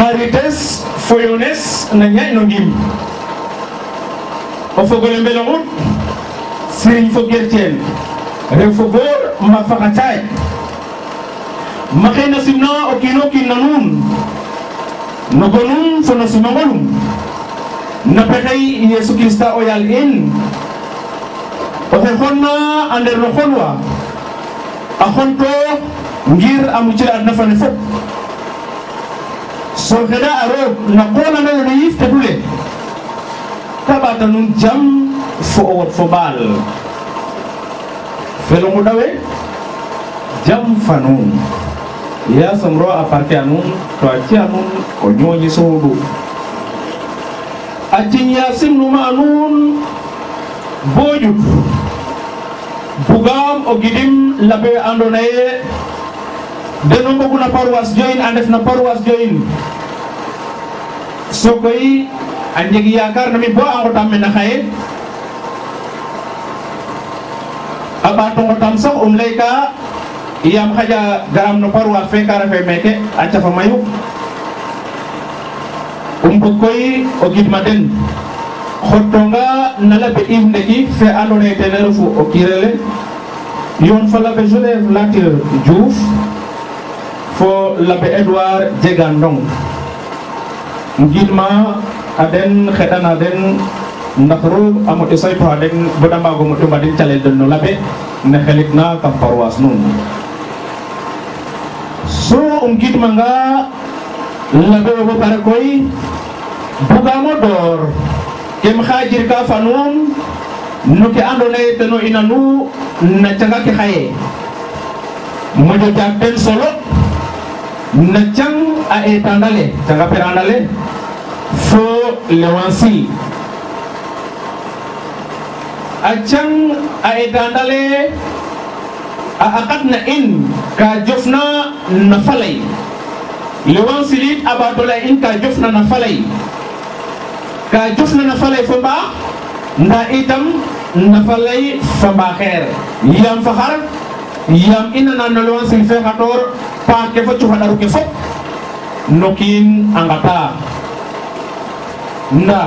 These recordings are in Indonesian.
xarites foyones na no ngim o fogole mbelongut siriñ fo gerteen rew fo goor ma faxa caaj maxey na simna o kiino kiin na nuun no. Gonum fo simangolum no pexey yesu krista o yaal in oxe xonna a nder no xolwa a ngir a mucira adna fane fop sɔnkɛda aro na kɔɔla na yɛrɛ yif tɛdule tabata nun jam fo owat fo baal felongu dawe jam fanun ya samro a parke anun to a ci anun o ñooñi sowdu a cinya simnuma anun boojut bugaam o gidim labe andonaye mboguna paroisse joyin a ndef na paroisse joyin so koy a njeg yakar nami bo a ngotam mene xaye. A ɓato ngotam sax um leyka yam xaƴa ga'am no paroisse fe ka refe meke a cafa mayu. Um bug koy o gidma den. Xottonga na labe Yves Ndeki fe ando naye ten refu o kirele yoon fa labe Joseph Latir Diouf. Fo labe Edouard Jegan Ndong ngidma a den xeɗana den ndax roog a moƴo saytoxa den bada mbaago moƴo mbadin calel den no labe ne xelitna kam paroisse nuun so um gidmanga labe o bo pare koy bugamo door kem xajir ka fa nuun no ke ando naye teno ina nu na canga ke xaye moƴo ten solo na cang a etandale canga perandale fo lewansil a cang a etandale a akat na in ka jofna na falay lewansilit a batola in ka jofna na falay ka jofna na falay fo mbaax. Nda itam na falay fa mbaaxeer. Yam fa xar. Yam ina na no lewansil fe xator paak ke fo cufaɗaru ke fop no kiin a ngata nda.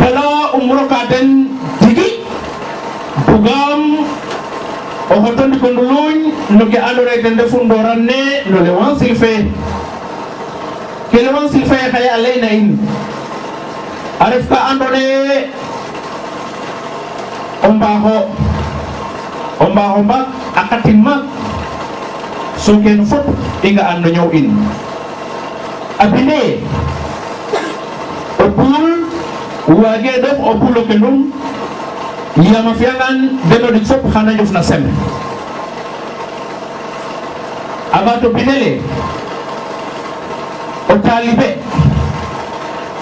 Bala um roka den tigi bugam. O xotondiko nduluñ no ke ando naye ten refu ndoran ne. No lewansil fe ke lewansil fe xaye a leyna in a ref ka ando naye o mbaaxo o mbaaxo so kene fop i nga'an no ñow in a binde o puul waage ɗof o puulo ke num yaam a fi'angaan den o ɗik fop xana ƴuf na sem. A ɓaato binde le o taalibe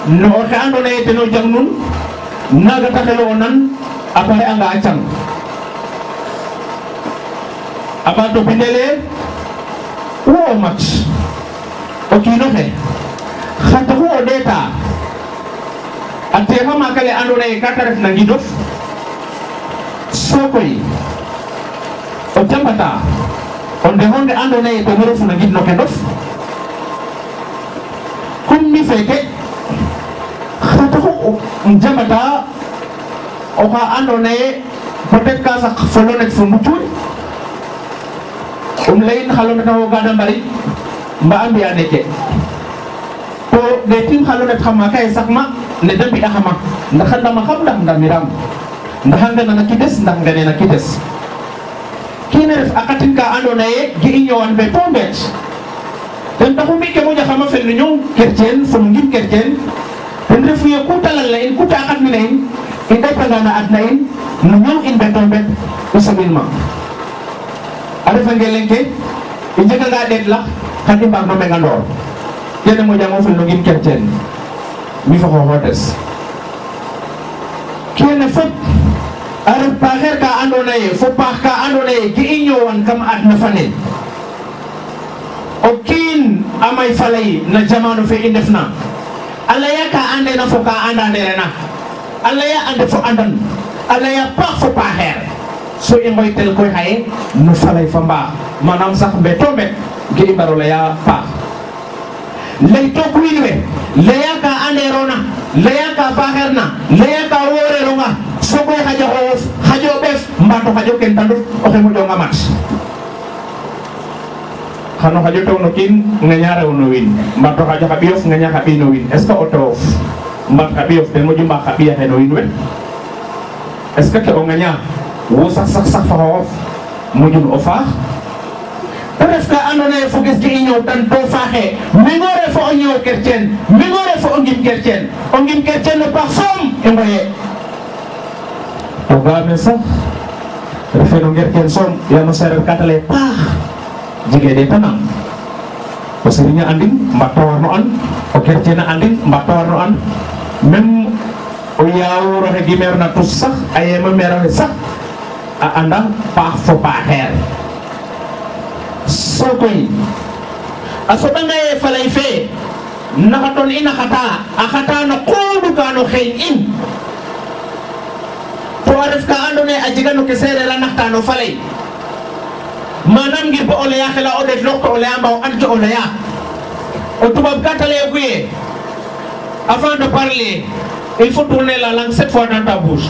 no oxe ando naye ten o jang nun. Naga ta xelo o nan a pare anga a cang a ɓaato binde Walmart. Okinoxe xata xu o ɗeeta a teexa maak ale andoona yee ka ta refna ngidof sokoy o jambata o ndexo nde andoona yee ten refu na ngid no? Kendof cummi feeke xa taxu um jambata oxa andoona yee peut-être ka saq folo nek fo mbucuuñ um leyin xa lonet a woga de mbari mba a mbiya neke to ɗeetim xa lonet xa maaka ye saqma ne de mbi'axama ndax a ndama xam ndax ndamiram kides ndax ngene na kides kene ref a ka ando naye ge i ñowan fe to mbeet ten taxu mi ke moƴaxama fel no ñow kerceen fo no ngim kerceen ten ye ku talal na in ku ta xat mina na adna in samin ma a refa ngeleng ke? I njeganga ɗeet lax xan i mbaag no mengandoor kene moƴango fel no ngim kerceen mi fo xooxotes kene fop a ref paaxeer ka ando naye fo paax ka ando naye ge i ñoowan kam adna fane. O kiin a na jamano fe i ndefna a leya ka andena fo ka andanerena a leya ande fo andan. A leya paax fo paaxeer so i ngoytel koy xaye no falay fa mbaax manam sax mbeto mbet ke i mbaro leya paax ley took wiin we leya ka anderona leya ka faxeerna leya ka woreeronga sokoy xaƴa xoowof xaƴo ɓeef mbato xaƴo ken tanduf oxe moƴonga mat xano xaƴo tew no kiin ŋeña rew no wiin mbato xaƴo xa ɓiyof ŋeña xa ɓiy no wiin est ce que o tewof mbat xa ɓiyof ten moƴu mbaax xa ɓiyaxe no wiin we. Est ce que ke o ŋeña wo sax sax sax fa xooxof moƴun o faax te ref ka andoona yee foges ke i ñoowtan to faaxee mengore fo o ñoow kerceen mengore fo o ngim kerceen o ngim kerceen no paax soom i ngoye to ga'a me sax refe no ngerkeen soom yaam o seereer ka ta paax jege de tanam o a andin mbaat ta warno an o kerceen a andin mbaat ta warno an même o yaawur oxe gimeerna tus sax a yeema meer oxe sax anda paax fo paaxeer sokoy a soɓanga ye falay fe naxaton i naxata a xata no quuɗu ka no xeeñ in. To a ref ka andoona ye a jega no ke seereer a naxta no falay. Manam ngir bo o leya xela o o leya mbaw an ke o leya o tubaab ka ta layeegu ye avant de parler il faut tourner la langue sept fois dans ta bouche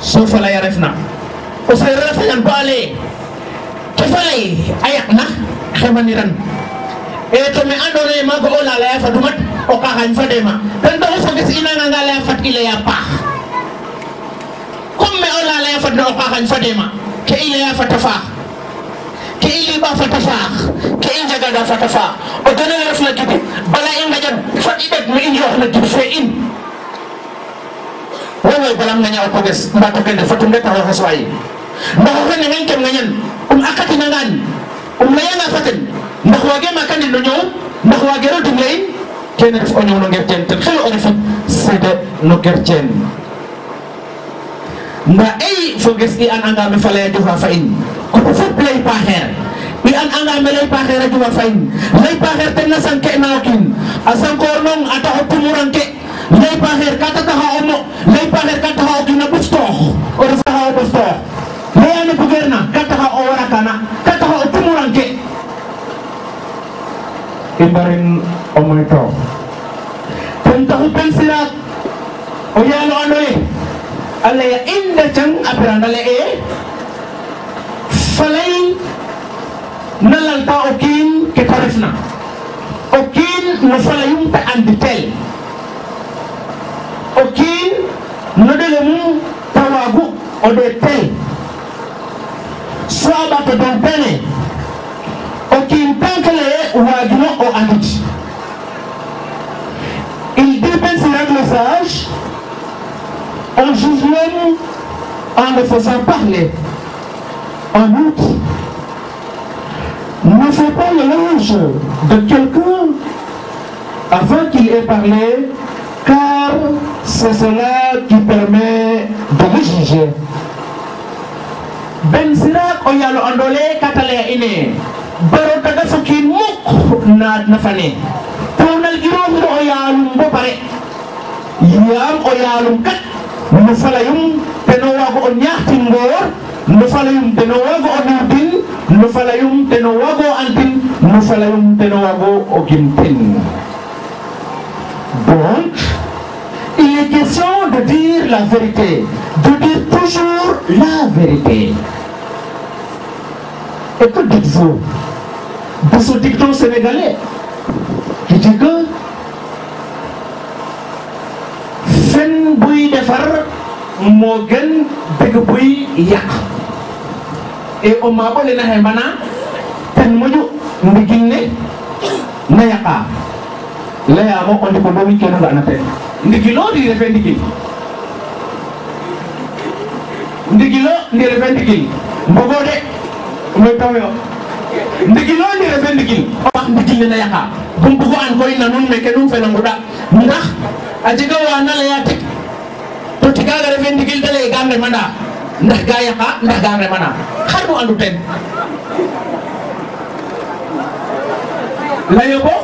so falay a refna o seereer a fañan ba a leye ke falay a yaqna xemaniran e to me andoona yee maaga o lalaya fadumat o kaxañ fadema ten taxu foges i nananga laya fat i leya paax comme me o lalaya fadna o kaxañ fadema ke i leya fata faax ke i liɓa fata faax ke i njagada fata faax o donele refna gidi bala i ngaƴan fat i ɓek me i njooxna gid fe in wowoy balam ngaña o poges mbato kene fatum de taxo xes waay ndax o xene ngeñ kem um akatinangan um layanga fa ten ndax waage makandin no ñoow ndax waagero dimle in kene ref o ñoow no ngerceen ten xelu o refit sede no gerceen nda ey foges i an anga me fa laya jofa fa in koto fop lay i an anga me lay paaxeer a fa in lay paaxeer ten na sanke na o kiin a sankoor nong lay paaxeer ka ta taxa o mo lay paaxeer ka taxa o kiin a ɓustoox o ref taxa o bugeerna ka taxa o warakana ka taxa o tumuranke i mbarin o moytoox ten taxu pen o yaalo ando ye a leya in de cang a piranda le e falay na lalta o kiin ke ta refna o kiin no falayum te andi okii nodele mum tawagu ode ten soit ɓato don pene okin tankeleye wajuno o anditi il dit ben c'est message on juge l'homme en le faisant parler. En outre ne fais pas l'éloge de quelqu'un avant qu'il ait parlé c'est cela qui permet de le juger. Ben Sirak o yalo andole katale ine. Baro daga fukin muk na nafane tonal giro o yalum bo pare. Yam o yalum kat no falayum teno wago o ñaxtin ngoor no falayum teno wago o nuutin no falayum teno wago antin. No falayum teno wago o gimtin. Donc il est question de dire la vérité de dire toujours la vérité. Et que dites-vous de ce dicton sénégalais qui dit que fen buy defar moo gën dëgg buy yàq. Et o maaɓo le na xembana ten moƴu ndigil ne na yaqa leyaamo o ndiko ndomi keno ndigilo ndi refe ndigil ndigilo ndi refe ndigil mbogo de moy taw yo. Ndigil o ndi refe ndigil o wax ndigil ne na yaqa bum an koy na nuun meke nuun fe na nguɗa ndax a jega wa na leya tig to tigaga refe ndigil te leye ga ngemanda ndax ga yaqa ndax ga ngemana xar nu andu ten layo bo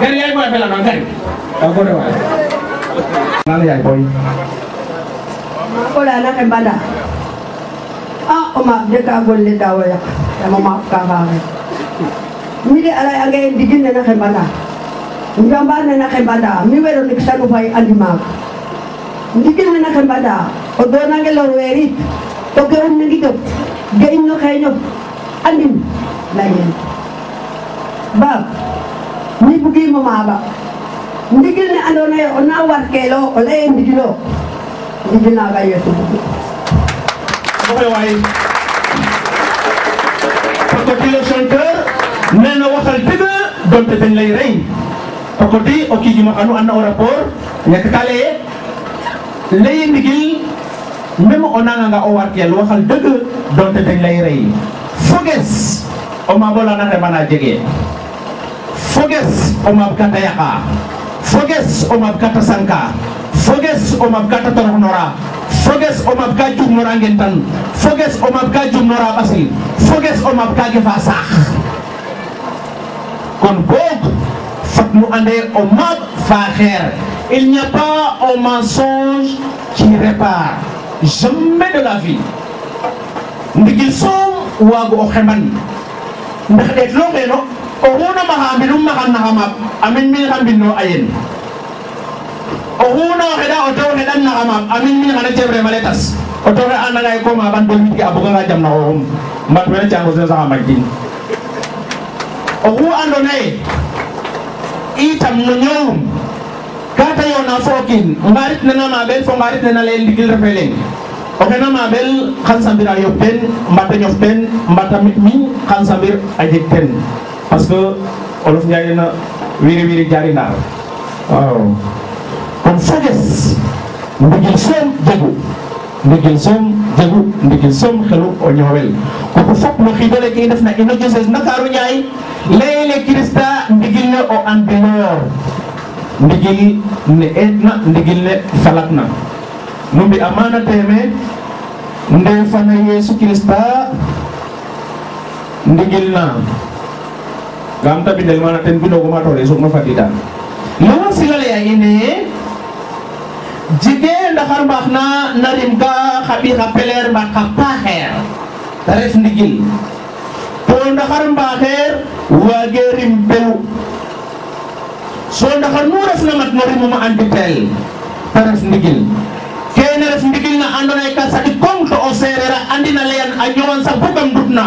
gari yaay boy a felano gari a gode waay nana yaay boy Ola na kay banda. Ah, oma de ka golle dawo ya. Ya mama ka ba. Mi de ala aga en digin na kay banda. Ngamba na na kay banda. Mi wero ni sanu fay andi ma. Digin na kay banda. O do na ngelo weri. To ke on ngi do. Ge inno kay ñop. Andim. La yen. Ba. ni bugiimo maaɓa ndigil ne andoona yee ona warkelo o lay ee ndigilo ndigil yeesu bugu oxe waay parce que le chanteur nee waxal dëgg donte dañ lay rey parce que o kiijum xanu andna o rapport ñak ka laye laye ndigil même o nanganga o warkel waxal dëgg donte dañ lay rey foges o maabo la na xemana jegee foges o maab kata yaqa foges o maab kata sanka foges o maab kata toroxnora foges o mab jumnora ngentan foges o mab ka jumnora ɓasil foges o mab ka saax kon boog fat nu ande o mab il n'y a pas un mensonge qui répare jamais de la vie ndigil soom waago o xeman ndax ɗeet lo ngeno o xuna maxa mbinum maxan naxa mab amin mi xa mbinno a yen o xuna o xeɗa o tew xeɗan naxa maam amin mi xana ceeb remale tas o tew xe andanga ye ko maɓan bo mitke a buganga jam na xooxum mbat wene cango sen saxa maj din oxu andona ye itam no ñoowum ka ta yoona fo o kiin ngarit nena maɓel fo ngarit nena leyel ndigil refe leŋ o xena maɓel xan sambir a yoɓ teen mbata ñof teen mbata mi miñ xan sambir a jeg teen parce que olof njaay dena wiiri wiiri jaari ndaar waaw. Kon foges ndigil soom jegu ndigil soom jegu ndigil soom xelu o ñoowel. Koko fop no xiidole ke i ndefna ino diocese Ndakaaru Njaay leyele Krista ndigil ne o andinoor ndigil ne eetna ndigil ne falakna nu mbi'a maana teeme ndefana Yeesu Krista ndigil na. Gam ta bindel mana ten bindooguma to le soogma fadiida lawa sila leya ine jige ndaxar mbaax na na rim ka xa ɓiy xa peleer mbaat xa paaxeer te ref ndigil to ndaxar mbaaxeer waage rim pelu so ndaxar nu refna mat no rimum a anditel te ref ndigil kene ref na andoona yee ka comme to o seereer a andina layan a ñowan sax bo kam ndutna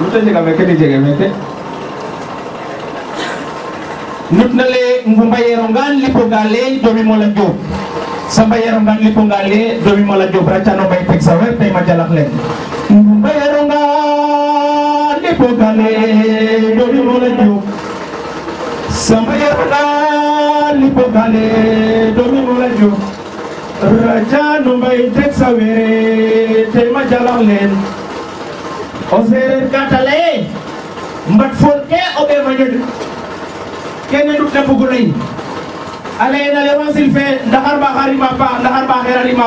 lute njega meke ndi jege meke nutna le mbayero ngan liponga le jomimola Diop sa mbayero ngan liponga le jomimola Diop racano mbay teg sa wer tay ma jalax len mbayero ngan liponga le jomimola Diop sa mbayero ngan liponga le jomimola Diop racano mbay teg sa wer tay ma jalax len o sereer katale mbat fon ke o be ma ñoƴ kene ɗum ɗeɓɓugo nayi alayna le wasil fe ndaxar mbaxa rima paax ndaxar mbaxeer a rima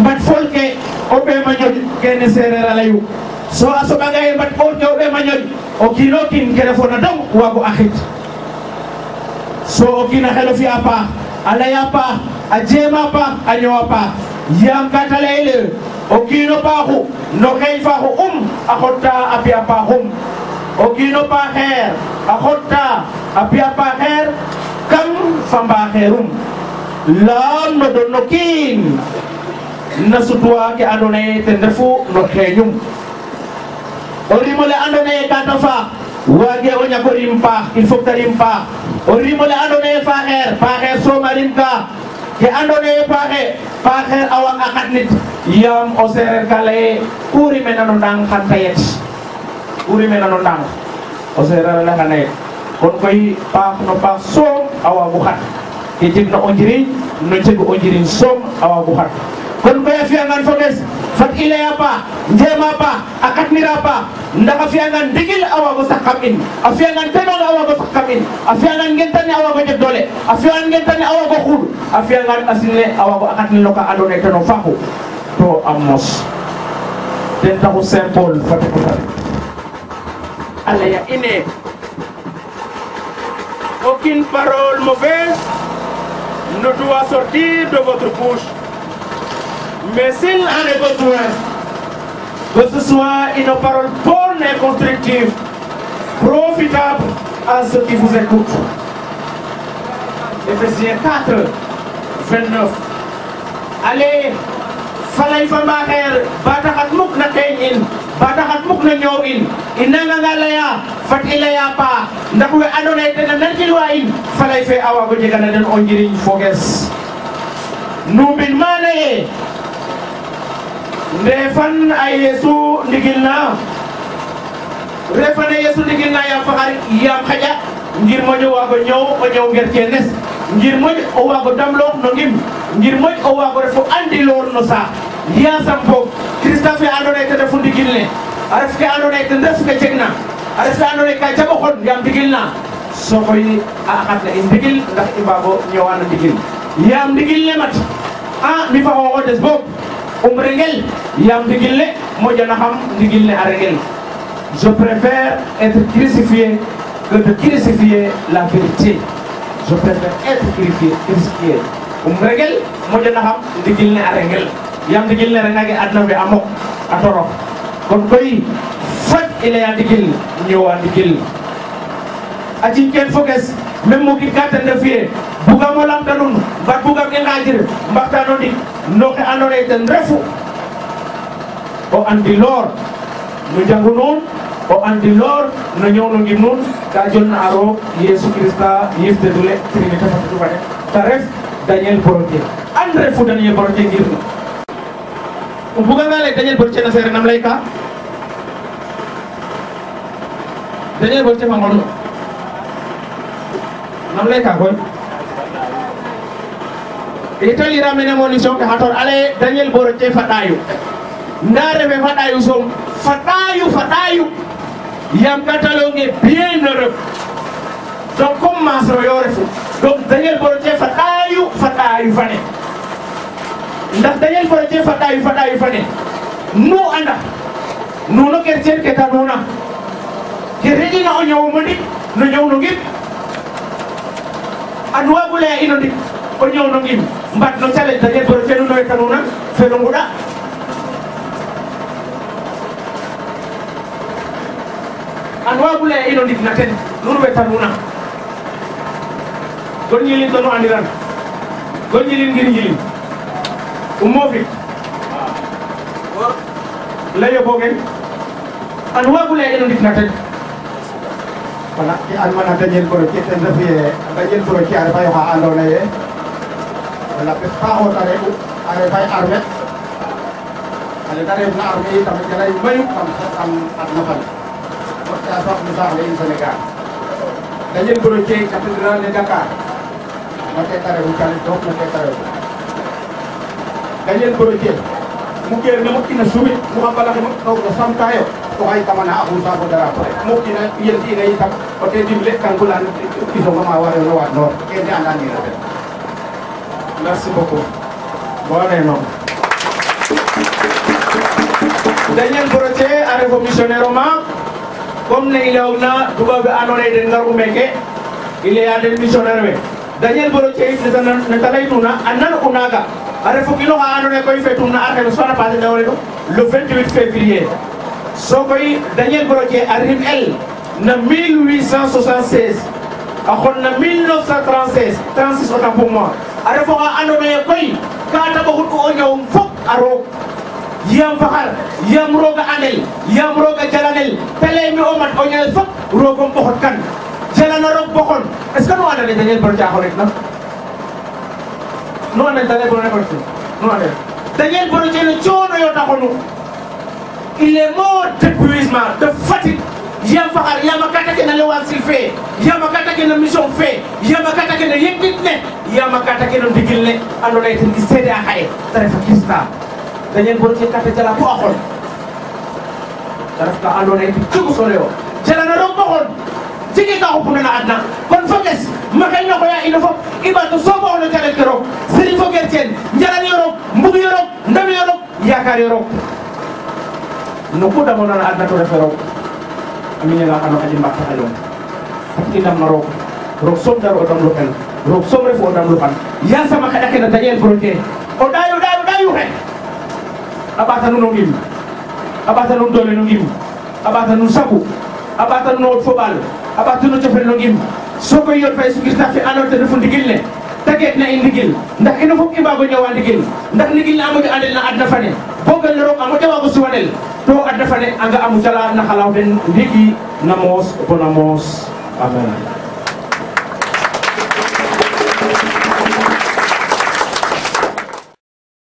mbat fool ke o ɓeema ñoƴ kene sereer a layu so a soɓanga mbat ɓoor ke o ɓeema ñoƴ o kiino kiin ke refona dong waago xit so o kiin a xel o fi'a paax a laya paax a jeema paax a ñoowa paax yaam ka ta layele o kiino paaxu no xeeñ faaxu um a xotta a fi'a paaxum o kiino paaxeer a xotta a fi'a paaxeer kam fa mbaaxeerum laam no don no na ke andoona yee ten refu no xeeñum o rimole andona ye kata fa wage o ñako rim paax il faut ta rim paax o rimole andona ye faaxeer paaxeer sooma rim ka ke andona ye paaxe paaxeer a waag a nit yaam o seereer ka leye ku rimena no ndang xan yet ku rimena no kon koy paax no paax soom a waagu xat ke jeg no jegu o njiriñ soom a kon koy a fiyangan foges fat i leya paax njema paax a katnira paax ndax a fiyangan ndigil a waago sax kam in. A fiyangan tenoga a waago sax kam in. A fiyangan ngentane a waago jeg doole. A fiyangan ngentane a waago xuud a fiyangan ɓasil ne a waago a katnilo ka ando naye teno faaxu. To a mos. Ten taxu simple fata ko tare a ine. Aucune parole mauvaise. Ne doit sortir de votre bouche mais s'il en est besoin, que ce soit une parole bonne et constructive, profitable à ceux qui vous écoutent. Ephésiens 4, 29. Allez, falay fa mbaxeer ba taxat muk na teeñ in ba taxat muk na ñoow in i laya falay ndefan a yeesu ndigil na. Refane yeesu ndigil na yaam faxar yaam xaƴa ngir moƴo waago ñoow o ñoow nger cenes ngir moƴ o waago damloox no ngim. Ngir moƴ o waago ref o no saax. Yasam boog Christa fe andoona yee ten refu ndigil ne. A ref ke andoona yee ten ref ke jegna a ref ke andoona yee ka jaɓo xon yaam ndigil na. Sokoy a xatna in ndigil ndax i ñoowaa no ndigil. Yaam ndigil ne mat. A mi fa xooxodes boog. Um rengel yaam ndigil ne moƴana xam ndigil ne a regel je préfère être crucifié que de la vérité. Je préfère être crucifié um rengel moƴana xam ndigil ne a regel yaam ndigil ne rengage adna fe a mok a torox kon koy fat i leya ndigil ñowa a ciñ ken foges même mugit ka ten refu ye bugam o lamta nuun mbat bugam i ngajir mbaxtano ndik no xe andoona yee ten refu. O andiloor no jangu o andiloor no ñoow no ngim nuun ka jolna a roog Yesu Christa yifte dule trinité fatidu fane ta ref Daniel Brodier an refu Daniel Brodier ngir na o buganga lay Daniel Brodier na seereer nam lay ka Daniel Brodier fa ngol nam lay ka koy i tolira mene munition ke hator Ale, daniel boro te faɗayu ndareɓe faɗayu som faɗayu faɗayu yam katalonge bien europe donc comme masro yore fu. Donc daniel boro te faɗayu faɗayu fane. Ndax daniel boro te faɗayu faɗayu fane. Nu anda. Nuno kercen ke tanuna ke reƴina o ñawomo ndik. No ñawno ngim an wagulaya ino ndik. O ñawno ngim mbaɗɗo calenta debbo no fenunoy kanuna feno nguɗa an wawula e ino ndifna ten nurɓe tanuna gon ñilin ɗo no andiran gon ñilin ngin ñilin ummofit leyo bogen an wawula e an man a dañel boro ten. Refu ye a dañel boro ke a andoona ye labbe faaxootare u a refa ye armée xale ta refna armée yi tamit ke ley mayu kam kam adna fane moƴƴa saax no saax le in sénégal da jeg bono ceeg xa président de dakar no teta refu calel donc no teta refu da jeg bono ceeg mu geer ne moƴ ina sumi mu xa mbala xe moƴ tawga samtayo oxay kamana a xusa fo darapo rek moƴ ina yelti ina yitam o te dimle kangulan isonga ma wareona waadnoor kene andanira ten merci beaucoup. Bone noon Daniel Brodier a refo missionnaire o ma comme ne i leyogna tubabe andoona yee den ngar'u meeke i leya den missionnaire we. Daniel Brodier yit nete laytuna a nan'u naaga. A refo kiino xa andoona yee koy feetuna a xene sona passé leyu le 28 février. So koy Daniel Brodier a rim el na 1876 a xon na 1936 36 autant pour moi a refo xa andoona yee koy ka taɓa xut'u o fop a roog. Yam faxar yam a andel yam roga jalanel. Tele mi o mat fop roogom boxot kan. Jalana roog boxon. Est que nu anda ne Daniel Baro Diakhou ret na nu anda Daniel Baro Diakhou ret nu anda Daniel Baro Diakhou coono yo taxonu. Il est mort yamfahar yama katakena lewasi fe yama katakena mission fe yama katakena yeddit ne yama katakeno ndigil ne andoona ye ten i seede a xaye ta ref a Krista dañen ke kata jala fo a xon ta ref ka andoona ye ten jegu solo yo xa roog bo xon jege ka xupuna na adna kon fo ɓes maxey na xoya ino fop i ɓaato somo ono calel ke roog Serigne fo ger Thiene njalan yo roog mbug yo roog ndam yo roog yaakaar yo roog no ku damonana adna to min ala haajima kahalon hakkillamma roko roko somdaro o ɗamɗo ɓen roko somre fo o ɗamɗo ɓan yasama haɗa kene dañi en proté o ɗayo ɗayo ɗayu he a ɓata nun o ɗimi a ɓata nun dole no ɗimi a ɓata nun a ɓata nun o foɓal a ɓata nun cofel no ɗimi sokoy yon fay sukirta fe anorde refo ndigil ne. Tageet na i ndigil. Ndax ino fof i mbaago ñoowa ndigil. Ndax ndigil na a moƴo na adna fane bo gel ne roog a moƴo waago suwanel. to a defane anga a mucala na xalaw den ndiki na moos bona moos amen.